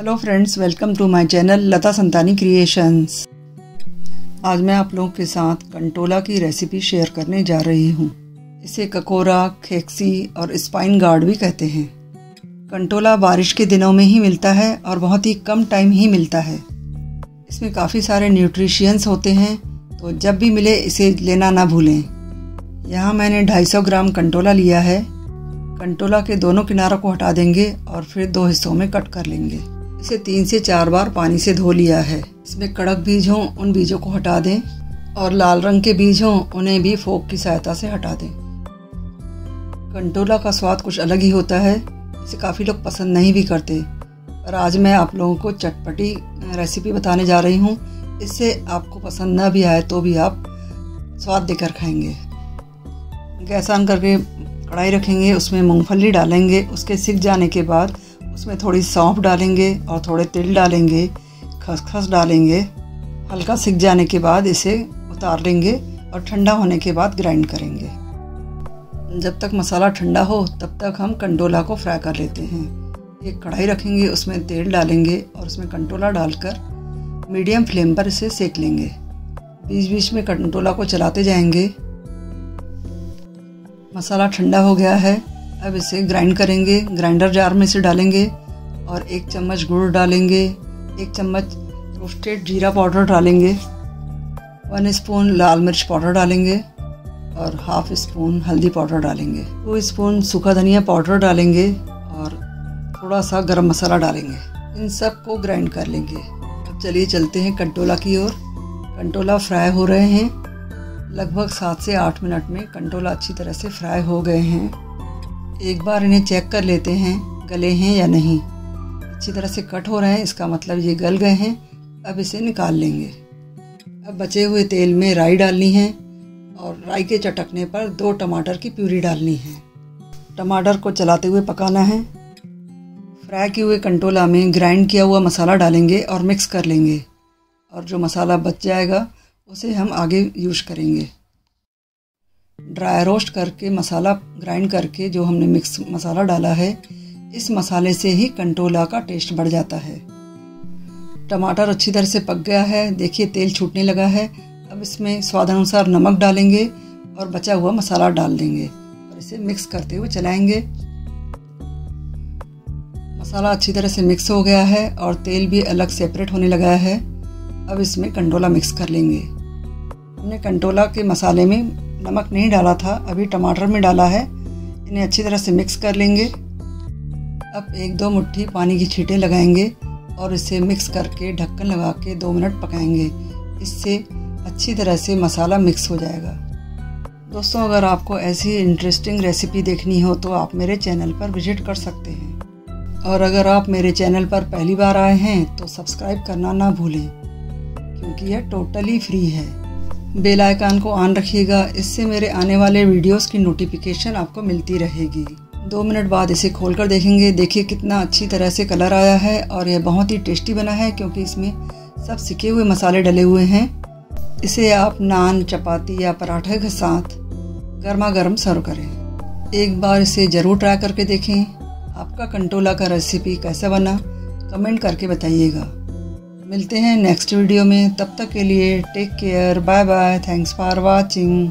Hello friends welcome to my channel Lata Santani creations आज मैं आप लोगों के साथ कंटोला की रेसिपी शेयर करने जा रही हूँ। इसे ककोरा, खेक्सी और स्पाइन गार्ड भी कहते हैं। कंटोला बारिश के दिनों में ही मिलता है और बहुत ही कम टाइम ही मिलता है। इसमें काफ़ी सारे न्यूट्रिशियंस होते हैं तो जब भी मिले इसे लेना ना भूलें। यहाँ मैंने 250 ग्राम कंटोला लिया है। कंटोला के दोनों किनारों को हटा देंगे और फिर दो हिस्सों में कट कर लेंगे। इसे तीन से चार बार पानी से धो लिया है। इसमें कड़क बीज हों, उन बीजों को हटा दें और लाल रंग के बीज हों, उन्हें भी फोक की सहायता से हटा दें। कंटोला का स्वाद कुछ अलग ही होता है। इसे काफ़ी लोग पसंद नहीं भी करते। पर आज मैं आप लोगों को चटपटी रेसिपी बताने जा रही हूँ। इससे आपको पसंद ना भी आए तो भी आप स्वाद देकर खाएँगे। गैस ऑन करके कढ़ाई रखेंगे, उसमें मूंगफली डालेंगे। उसके सिक जाने के बाद उसमें थोड़ी सौंफ डालेंगे और थोड़े तिल डालेंगे, खसखस डालेंगे। हल्का सिक जाने के बाद इसे उतार लेंगे और ठंडा होने के बाद ग्राइंड करेंगे। जब तक मसाला ठंडा हो, तब तक हम कंडोला को फ्राई कर लेते हैं। एक कढ़ाई रखेंगे, उसमें तेल डालेंगे और उसमें कंटोला डालकर मीडियम फ्लेम पर इसे सेक लेंगे। बीच बीच में कंटोला को चलाते जाएँगे। मसाला ठंडा हो गया है। अब इसे ग्राइंड करेंगे ग्राइंडर जार में इसे डालेंगे और एक चम्मच गुड़ डालेंगे, एक चम्मच रोस्टेड जीरा पाउडर डालेंगे वन स्पून लाल मिर्च पाउडर डालेंगे और हाफ़ स्पून हल्दी पाउडर डालेंगे। दो स्पून सूखा धनिया पाउडर डालेंगे और थोड़ा सा गरम मसाला डालेंगे। इन सबको ग्राइंड कर लेंगे। अब चलिए चलते हैं कंटोला की ओर। कंटोला फ्राई हो रहे हैं। लगभग सात से आठ मिनट में कंटोला अच्छी तरह से फ्राई हो गए हैं। एक बार इन्हें चेक कर लेते हैं, गले हैं या नहीं। अच्छी तरह से कट हो रहे हैं, इसका मतलब ये गल गए हैं, अब इसे निकाल लेंगे। अब बचे हुए तेल में राई डालनी है और राई के चटकने पर दो टमाटर की प्यूरी डालनी है। टमाटर को चलाते हुए पकाना है। फ्राई किए हुए कंटोला में ग्राइंड किया हुआ मसाला डालेंगे और मिक्स कर लेंगे। और जो मसाला बच जाएगा, उसे हम आगे यूज़ करेंगे। ड्राई रोस्ट करके, मसाला ग्राइंड करके जो हमने मिक्स मसाला डाला है, इस मसाले से ही कंटोला का टेस्ट बढ़ जाता है। टमाटर अच्छी तरह से पक गया है। देखिए, तेल छूटने लगा है। अब इसमें स्वाद अनुसार नमक डालेंगे और बचा हुआ मसाला डाल देंगे और इसे मिक्स करते हुए चलाएँगे। मसाला अच्छी तरह से मिक्स हो गया है और तेल भी अलग सेपरेट होने लगा है। अब इसमें कंटोला मिक्स कर लेंगे। हमने कंटोला के मसाले में नमक नहीं डाला था, अभी टमाटर में डाला है। इन्हें अच्छी तरह से मिक्स कर लेंगे। अब एक दो मुट्ठी पानी की छींटें लगाएँगे और इसे मिक्स करके ढक्कन लगा के दो मिनट पकाएँगे। इससे अच्छी तरह से मसाला मिक्स हो जाएगा। दोस्तों, अगर आपको ऐसी इंटरेस्टिंग रेसिपी देखनी हो तो आप मेरे चैनल पर विज़िट कर सकते हैं। और अगर आप मेरे चैनल पर पहली बार आए हैं तो सब्सक्राइब करना ना भूलें, क्योंकि यह टोटली फ्री है। बेल आइकन को ऑन रखिएगा। इससे मेरे आने वाले वीडियोस की नोटिफिकेशन आपको मिलती रहेगी। दो मिनट बाद इसे खोल कर देखेंगे। देखिए कितना अच्छी तरह से कलर आया है और यह बहुत ही टेस्टी बना है क्योंकि इसमें सब सिके हुए मसाले डले हुए हैं। इसे आप नान, चपाती या पराठे के साथ गर्मा गर्म सर्व करें। एक बार इसे ज़रूर ट्राई करके देखें। आपका कंटोला का रेसिपी कैसा बना, कमेंट करके बताइएगा। मिलते हैं नेक्स्ट वीडियो में। तब तक के लिए take care bye bye thanks for watching